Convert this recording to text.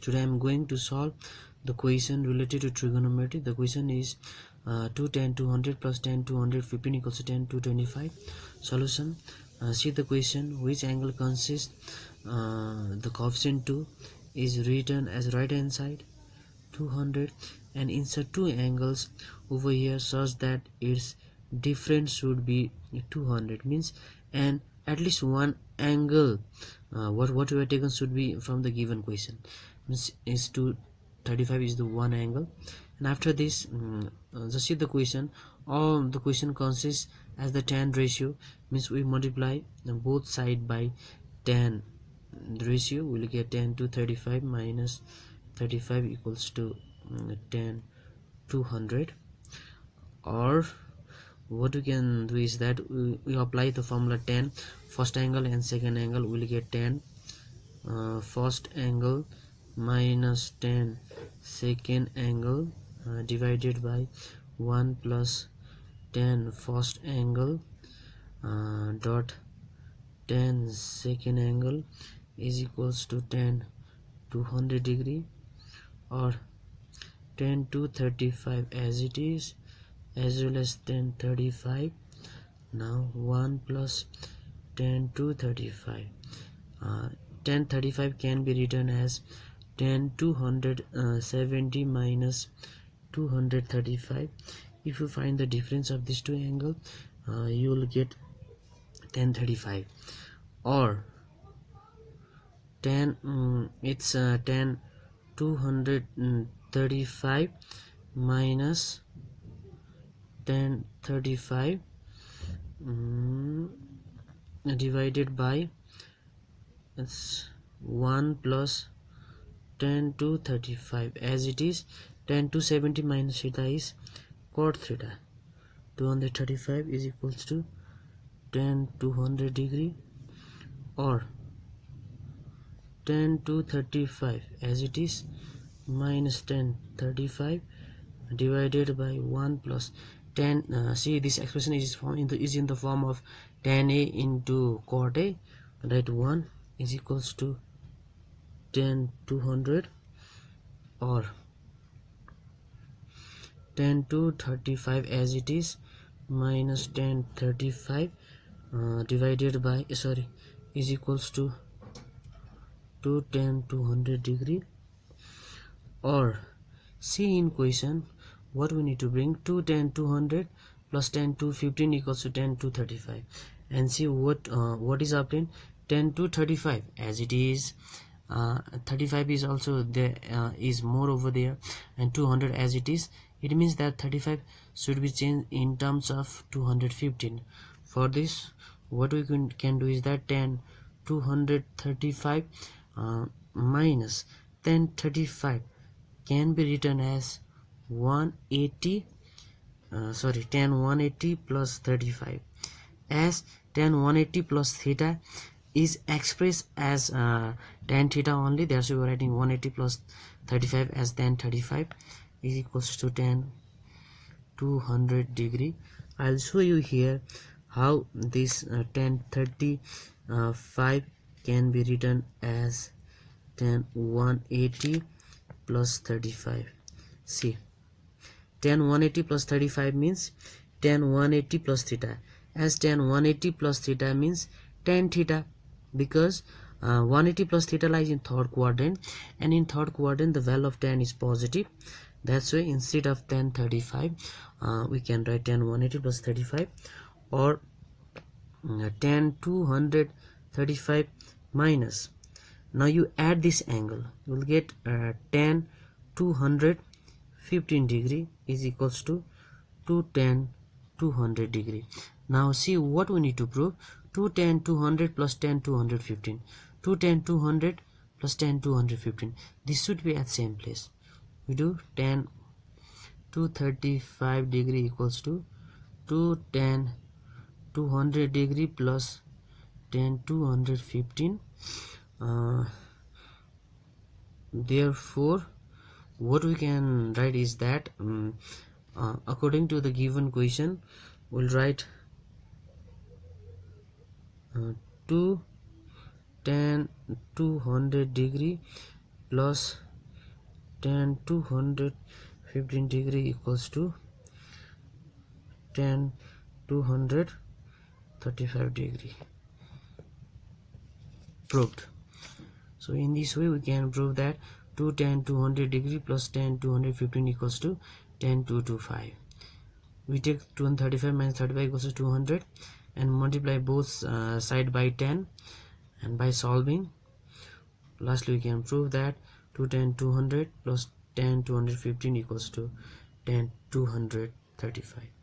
today i'm going to solve the question related to trigonometry. The question is uh, 2 tan 200 plus tan 215 equals to tan 225 solution uh, see the question which angle consists uh, the coefficient 2 is written as right hand side 200 and insert two angles over here such that its difference should be 200 means and at least one angle uh, what what we have taken should be from the given question means is 235 is the one angle. And after this um, just see the question. All the question consists as the tan ratio means we multiply both side by tan. The ratio we'll get tan to 35 minus 35 equals to um, tan 200 or what we can do is that we, we apply the formula tan first angle and second angle will get tan uh, first angle minus tan second angle uh, divided by 1 plus tan first angle uh, dot tan second angle is equals to tan 200 degree or tan to 35 as it is as well as tan 35 now 1 plus tan to 35 uh, tan 35 can be written as tan 270 uh, minus 235 if you find the difference of these two angle uh, you will get 1035 or tan um, it's uh, tan 235 minus tan 35 um, divided by it's 1 plus tan to 35 as it is tan to 70 minus theta is cot theta. 235 is equals to tan 200 degree or tan to 35 as it is minus tan 35 divided by 1 plus tan uh, see this expression is in the is in the form of tan a into cot a right? 1 is equals to tan 200 or tan to 35 as it is minus tan 35 uh, divided by sorry is equals to 2 tan 200 degree. Or see in question what we need to bring 2 tan 200 plus tan to 15 equals to tan to 35 and see what uh, what is obtained? tan to 35 as it is 35 is also there uh, is more over there and 200 as it is. It means that 35 should be changed in terms of 215 for this what we can, can do is that tan 235 uh, minus 1035 can be written as 180 uh, sorry tan 180 plus 35 as tan 180 plus theta is expressed as uh, tan theta only therefore we are writing 180 plus 35 as tan 35 is equals to tan 200 degree. I'll show you here how this uh, tan 35 can be written as tan 180 plus 35 see tan 180 plus 35 means tan 180 plus theta. As tan 180 plus theta means tan theta because uh, 180 plus theta lies in third quadrant and in third quadrant the value of tan is positive. That's why instead of tan 35 uh, we can write tan 180 plus 35 or uh, tan 235 minus. Now you add this angle you will get uh, tan 215 degree is equals to 210 200 degree. Now see what we need to prove 210 200 plus tan 215 210 200 plus tan 215 this should be at same place. We do tan 235 degree equals to 210 200 degree plus tan 215 uh, therefore what we can write is that um, uh, according to the given question we'll write 2 tan 200 degree plus tan 215 degree equals to tan 235 degree. Proved. So in this way we can prove that 2 tan 200 degree plus tan 215 equals to tan 225 we take 235 minus 35 equals to 200 and multiply both uh, side by tan and by solving. Lastly we can prove that 2 tan 200 plus tan 215 equals to tan 235